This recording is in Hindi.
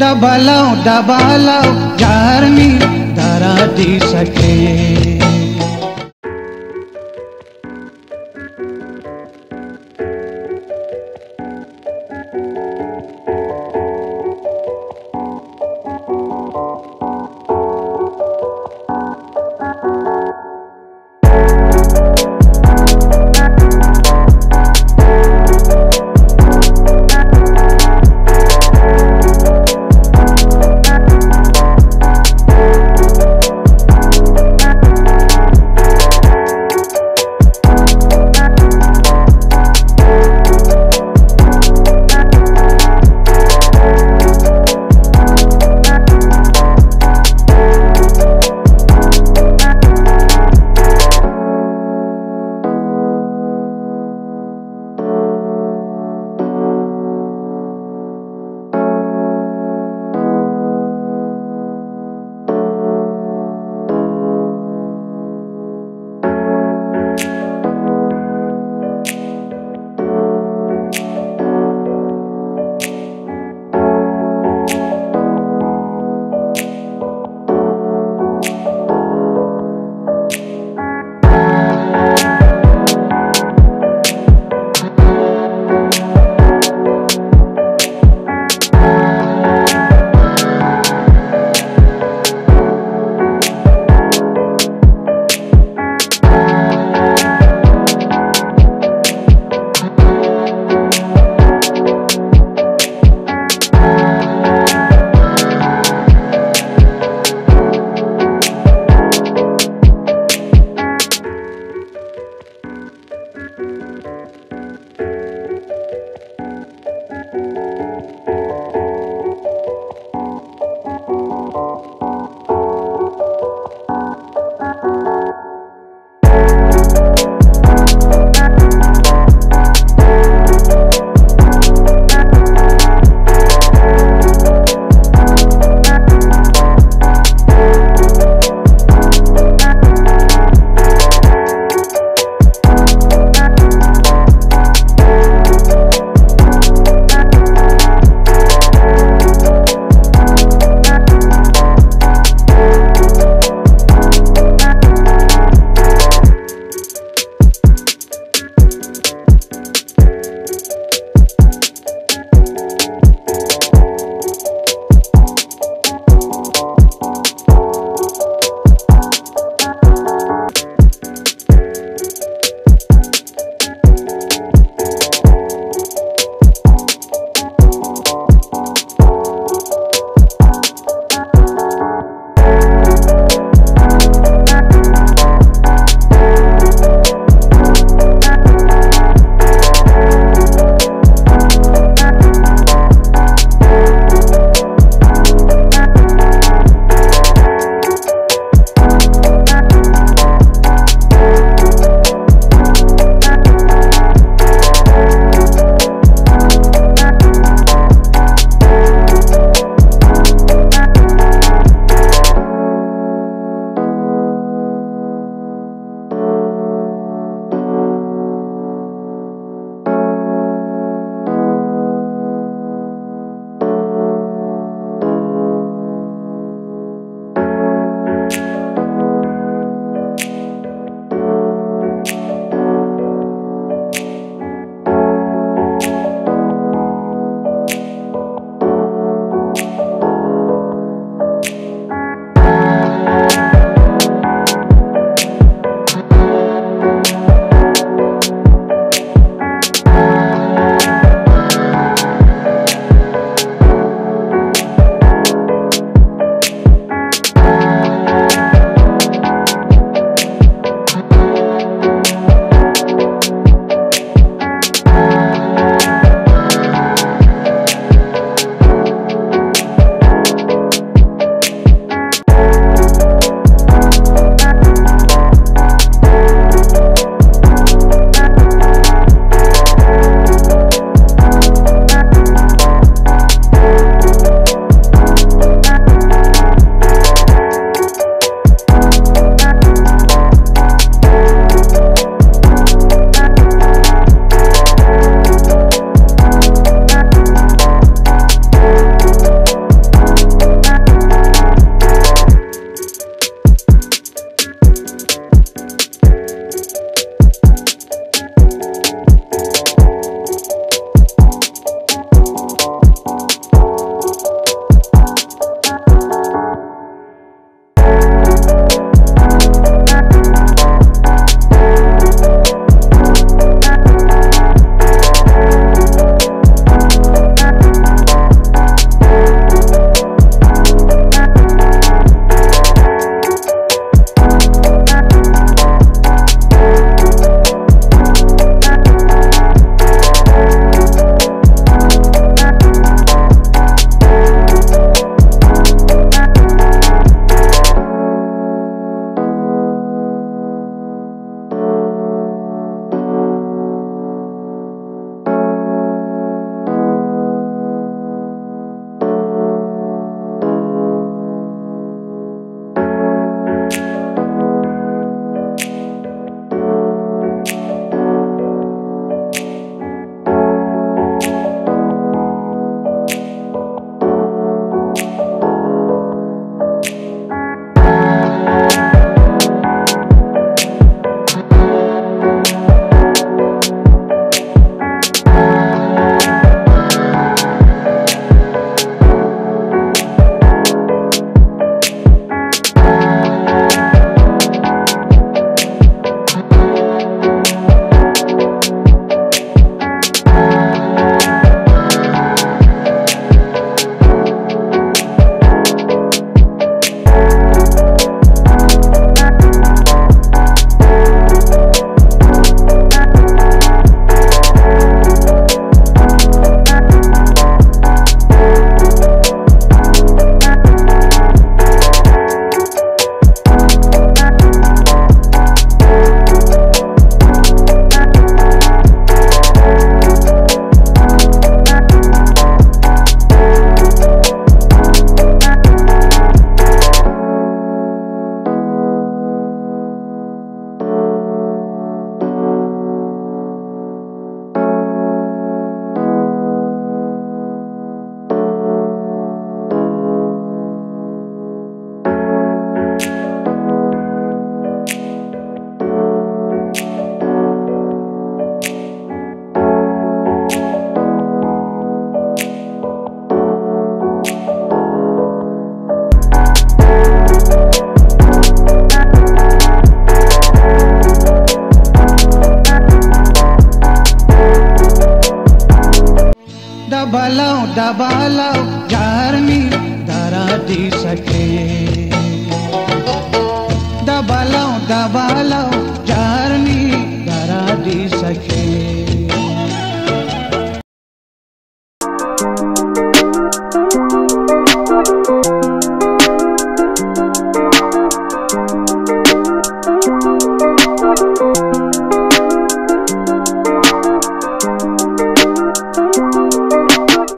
दबालाव दबालाव जारनी दरा दी सके। डबलाओ डबलाओ जारनी धरा दी सके। डबलाओ डबलाओ जारनी धरा दी सके।